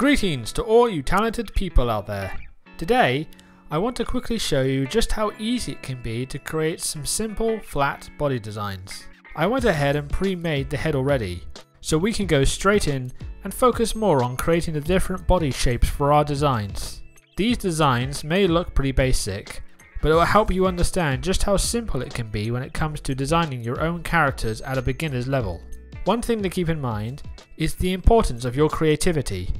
Greetings to all you talented people out there. Today, I want to quickly show you just how easy it can be to create some simple flat body designs. I went ahead and pre-made the head already, so we can go straight in and focus more on creating the different body shapes for our designs. These designs may look pretty basic, but it will help you understand just how simple it can be when it comes to designing your own characters at a beginner's level. One thing to keep in mind is the importance of your creativity.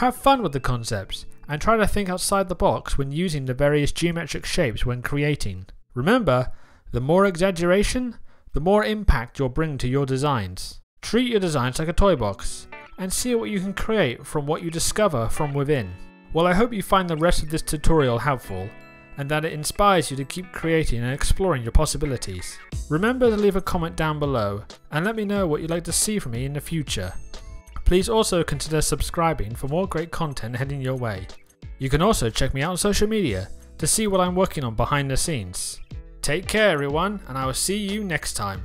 Have fun with the concepts and try to think outside the box when using the various geometric shapes when creating. Remember, the more exaggeration, the more impact you'll bring to your designs. Treat your designs like a toy box and see what you can create from what you discover from within. Well, I hope you find the rest of this tutorial helpful and that it inspires you to keep creating and exploring your possibilities. Remember to leave a comment down below and let me know what you'd like to see from me in the future. Please also consider subscribing for more great content heading your way. You can also check me out on social media to see what I'm working on behind the scenes. Take care everyone and I will see you next time.